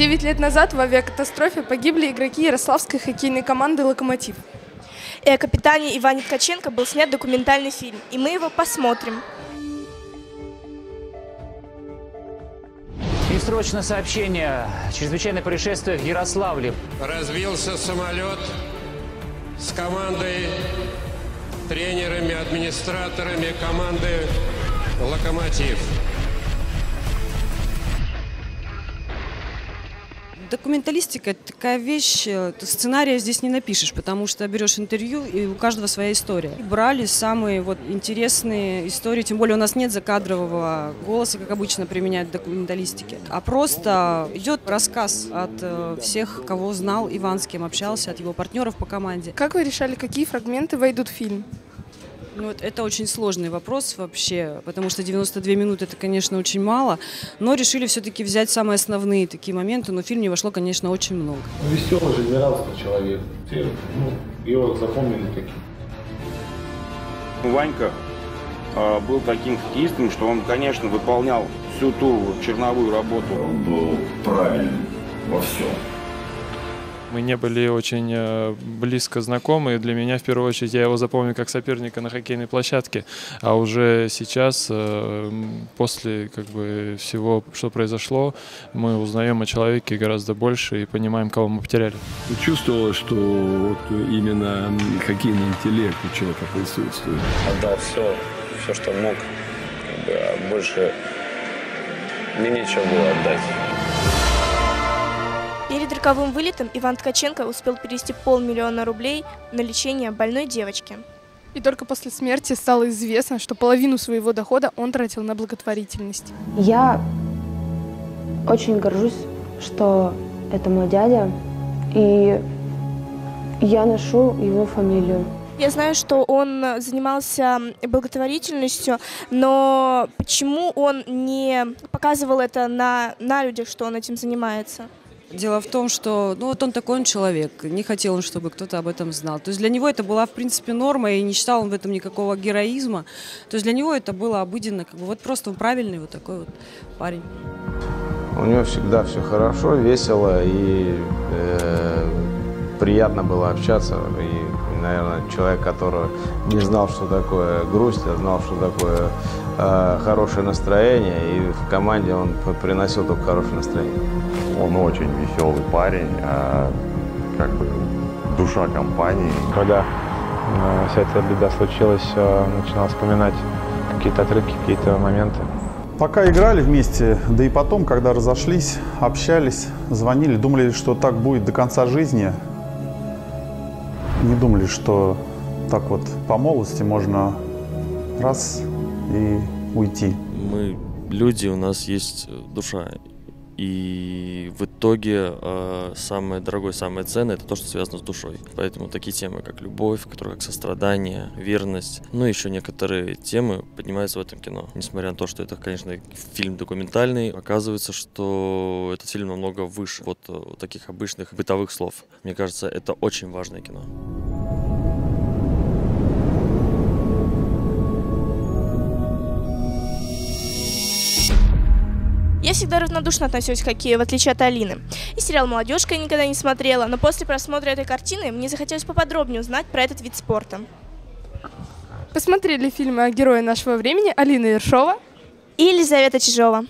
Девять лет назад в авиакатастрофе погибли игроки ярославской хоккейной команды «Локомотив». И о капитане Иване Ткаченко был снят документальный фильм, и мы его посмотрим. И срочное сообщение. Чрезвычайное происшествие в Ярославле. Разбился самолет с командой, тренерами, администраторами команды «Локомотив». Документалистика – это такая вещь, э, сценария здесь не напишешь, потому что берешь интервью, и у каждого своя история. Брали самые вот интересные истории, тем более у нас нет закадрового голоса, как обычно применяют в документалистике, а просто идет рассказ от э, всех, кого знал Иван, с кем общался, от его партнеров по команде. Как вы решали, какие фрагменты войдут в фильм? Ну, вот это очень сложный вопрос вообще, потому что 92 минуты это, конечно, очень мало, но решили все-таки взять самые основные такие моменты, но в фильм не вошло, конечно, очень много. Ну, веселый, жизнерадостный человек. Все, ну, его запомнили таким. Ванька э, был таким хоккеистом, что он, конечно, выполнял всю ту черновую работу. Он был правильным во всем. Мы не были очень э, близко знакомы. Для меня, в первую очередь, я его запомню как соперника на хоккейной площадке. А уже сейчас, э, после как бы, всего, что произошло, мы узнаем о человеке гораздо больше и понимаем, кого мы потеряли. Чувствовалось, что вот именно хоккейный интеллект у человека присутствует. Отдал все, все, что мог. А больше мне нечего было отдать. Перед роковым вылетом Иван Ткаченко успел перевести полмиллиона рублей на лечение больной девочки. И только после смерти стало известно, что половину своего дохода он тратил на благотворительность. Я очень горжусь, что это мой дядя, и я ношу его фамилию. Я знаю, что он занимался благотворительностью, но почему он не показывал это на, на людях, что он этим занимается? Дело в том, что ну, вот он такой он человек, не хотел он, чтобы кто-то об этом знал. То есть для него это была, в принципе, норма, и не считал он в этом никакого героизма. То есть для него это было обыденно, как бы вот просто он правильный вот такой вот парень. У него всегда все хорошо, весело и э, приятно было общаться. И, наверное, человек, который не знал, что такое грусть, а знал, что такое э, хорошее настроение, и в команде он приносил только хорошее настроение. Он очень веселый парень, а, как бы душа компании. Когда э, вся эта беда случилась, э, начинал вспоминать какие-то отрывки, какие-то моменты. Пока играли вместе, да и потом, когда разошлись, общались, звонили, думали, что так будет до конца жизни. Не думали, что так вот по молодости можно раз и уйти. Мы люди, у нас есть душа. И в итоге э, самое дорогое, самое ценное это то, что связано с душой. Поэтому такие темы, как любовь, которые как сострадание, верность, ну и еще некоторые темы поднимаются в этом кино. Несмотря на то, что это, конечно, фильм документальный, оказывается, что этот фильм намного выше вот, вот таких обычных бытовых слов. Мне кажется, это очень важное кино. Я всегда равнодушно относилась к хоккею, в отличие от Алины. И сериал «Молодежка» я никогда не смотрела, но после просмотра этой картины мне захотелось поподробнее узнать про этот вид спорта. Посмотрели фильмы о герое нашего времени Алина Ершова и Елизавета Чижова.